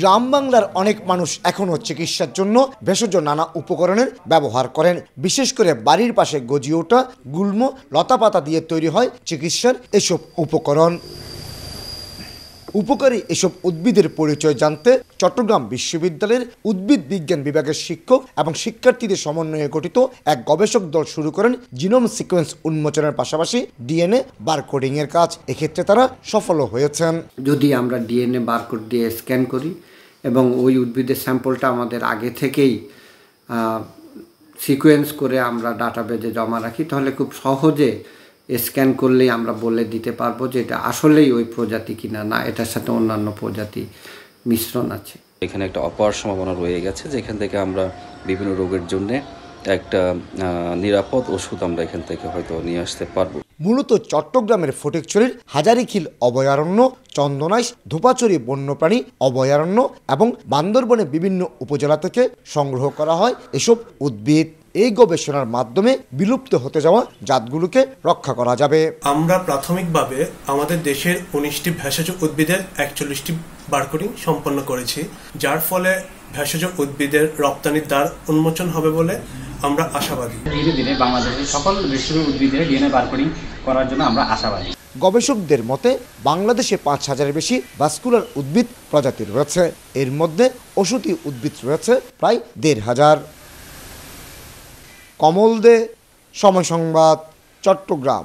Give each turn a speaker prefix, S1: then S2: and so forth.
S1: গ্রাম বাংলার অনেক মানুষ এখনও চিকিৎসার জন্য ভেষজ নানা উপকরণের ব্যবহার করেন। বিশেষ করে বাড়ির পাশে গজিয়ে ওঠা গুল্ম লতাপাতা দিয়ে তৈরি হয় চিকিৎসার এসব উপকরণ। উপকারী এসব উদ্ভিদের পরিচয় জানতে চট্টগ্রাম বিশ্ববিদ্যালয়ের উদ্ভিদ বিজ্ঞান বিভাগের শিক্ষক এবং শিক্ষার্থীদের সমন্বয়ে গঠিত এক গবেষক দল শুরু করেন জিনোম সিকোয়েন্স উন্মোচনের পাশাপাশি ডিএনএ বারকোডিং এর কাজ। এক্ষেত্রে তারা সফল হয়েছেন।
S2: যদি আমরা ডিএনএ বারকোড দিয়ে স্ক্যান করি এবং ওই উদ্ভিদের স্যাম্পলটা আমাদের আগে থেকেই সিকোয়েন্স করে আমরা ডাটাবেজে জমা রাখি, তাহলে খুব সহজে স্ক্যান করলেই আমরা বলে দিতে পারব যে এটা আসলেই ওই প্রজাতি কিনা না এটার সাথে অন্যান্য প্রজাতি মিশ্রণ আছে।
S3: এখানে একটা অপার সম্ভাবনা রয়ে গেছে যেখান থেকে আমরা বিভিন্ন রোগের জন্য একটা নিরাপদ ওষুধ আমরা এখান থেকে হয়তো নিয়ে আসতে পারব।
S1: মূলত চট্টগ্রামের ফটিকছড়ির হাজারিখিল অভয়ারণ্য চন্দনাইশ ধোপাচড়ি বন্যপ্রাণী অভয়ারণ্য এবং বান্দরবনে বিভিন্ন উপজেলা থেকে সংগ্রহ করা হয় এসব উদ্ভিদ এই গবেষণার মাধ্যমে বিলুপ্ত হতে যাওয়া জাতগুলোকে রক্ষা করা যাবে।
S4: আমরা প্রাথমিকভাবে আমাদের দেশের উনিশটি ভেষজ উদ্ভিদের একচল্লিশটি বারকোডিং সম্পন্ন করেছি যার ফলে ভেষজ উদ্ভিদের রপ্তানির দ্বার উন্মোচন হবে বলে আমরা আশাবাদী।
S5: ধীরে ধীরে বাংলাদেশের সকল বেশিরভাগ উদ্ভিদের ডিএনএ বারকোডিং করার জন্য আমরা আশাবাদী।
S1: গবেষকদের মতে বাংলাদেশে পাঁচ হাজারের বেশি ভাস্কুলার উদ্ভিদ প্রজাতি রয়েছে। এর মধ্যে ওষুধি উদ্ভিদ রয়েছে প্রায় দেড় হাজার। কমল দে সময় সংবাদ চট্টগ্রাম।